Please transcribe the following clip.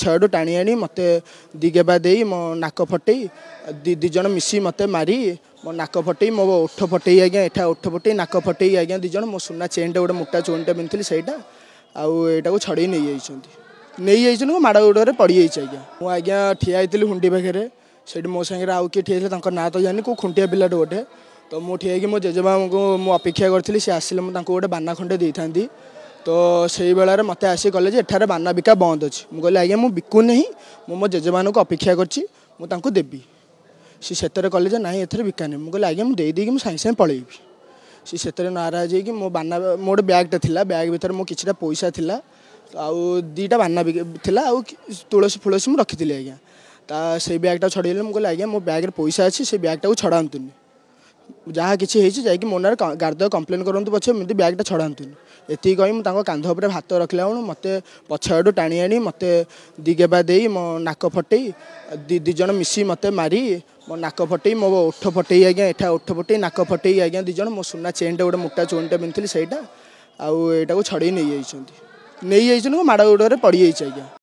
छठडि टाणि दिगेबा बा मो नाक फटै दुईजना मिसी मते मारी मो नाक फटै मो ओठो फटै अठा ओठ फुटे नाक फटा दुईजना म सुना चेनटा गए मोटा चुनिटे पिन्थि सही आउँटा छडै नै नै म माड गुडेर पडि म्या हुन् पाखेरि मो सा ठिआरेला त नाँ त जाने को खुन्ट पिठु गे म ठिहक म जेबे म अपेक्षा गरि आउँदै खंडे बानाखेँ ତ ସେଇ ବେଳାରେ ମୋତେ ଆସି କହିଲେ ଯେ ଏଠାରେ ବାନା ବିକା ବନ୍ଦ ଅଛି ମୁଁ କହିଲି ଆଜ୍ଞା ମୁଁ ବିକୁ ନାହିଁ ମୁଁ ମୋ ଜେଜେମାନଙ୍କୁ ଅପେକ୍ଷା କରିଛି ମୁଁ ତାଙ୍କୁ ଦେବି ସେ ସେଥିରେ କହିଲେ ଯେ ନାହିଁ ଏଥିରେ ବିକାନି ମୁଁ କହିଲି ଆଜ୍ଞା ମୁଁ ଦେଇଦେଇକି ମୁଁ ସାଙ୍ଗେ ସାଙ୍ଗେ ପଳେଇବି ସେ ସେଥିରେ ନାରାଜ ହେଇକି ମୋ ବାନା ମୋ ଗୋଟେ ବ୍ୟାଗ୍ଟା ଥିଲା ବ୍ୟାଗ୍ ଭିତରେ ମୋ କିଛିଟା ପଇସା ଥିଲା ଆଉ ଦୁଇଟା ବାନା ଥିଲା ଆଉ ତୁଳସୀ ଫୁଳସୀ ମୁଁ ରଖିଥିଲି ଆଜ୍ଞା ତା ସେଇ ବ୍ୟାଗ୍ଟା ଛଡ଼େଇଲେ ମୁଁ କହିଲି ଆଜ୍ଞା ମୋ ବ୍ୟାଗ୍ରେ ପଇସା ଅଛି ସେ ବ୍ୟାଗ୍ଟାକୁ ଛଡ଼ାନ୍ତୁନି ଯାହା କିଛି ହେଇଛି ଯାଇକି ମୋ ନାଁରେ ଗାର୍ଦ୍ଦ କମ୍ପ୍ଲେନ୍ କରନ୍ତୁ ପଛେ ଏମିତି ବ୍ୟାଗ୍ଟା ଛଡ଼ାନ୍ତୁନି ଏତିକି କହି ମୁଁ ତାଙ୍କ କାନ୍ଧ ଉପରେ ହାତ ରଖିଲା ବେଳୁ ମୋତେ ପଛ ଆଡ଼ୁ ଟାଣି ଆଣି ମୋତେ ଦି ଗେବା ଦେଇ ମୋ ନାକ ଫଟେଇ ଦୁଇ ଜଣ ମିଶି ମୋତେ ମାରି ମୋ ନାକ ଫଟେଇ ମୋ ଓଠ ଫଟେଇ ଆଜ୍ଞା ଏଠା ଓଠ ଫଟେଇ ନାକ ଫଟେଇ ଆଜ୍ଞା ଦୁଇ ଜଣ ମୋ ସୁନା ଚେନ୍ଟା ଗୋଟେ ମୋଟା ଚେନ୍ଟା ପିନ୍ଧିଥିଲି ସେଇଟା ଆଉ ଏଇଟାକୁ ଛଡ଼େଇ ନେଇଯାଇଛନ୍ତି ନେଇଯାଇଛନ୍ତି ମାଡ଼ ଗୋଡ଼ରେ ପଡ଼ିଯାଇଛି ଆଜ୍ଞା